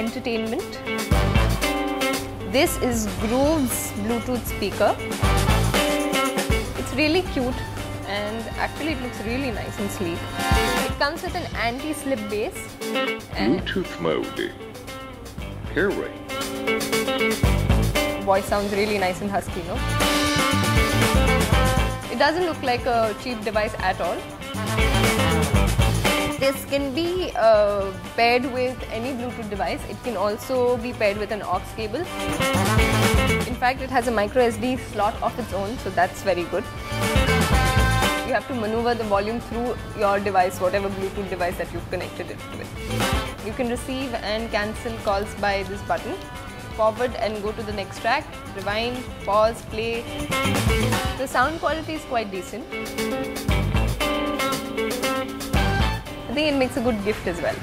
entertainment. This is Groovez Bluetooth speaker. It's really cute and actually it looks really nice and sleek. It comes with an anti-slip base Bluetooth mode. Pair rate. voice sounds really nice and husky, no? It doesn't look like a cheap device at all. This can be uh, paired with any Bluetooth device. It can also be paired with an aux cable. In fact, it has a micro SD slot of its own, so that's very good. You have to maneuver the volume through your device, whatever Bluetooth device that you've connected it with. You can receive and cancel calls by this button. Forward and go to the next track, rewind, pause, play. The sound quality is quite decent. I think it makes a good gift as well.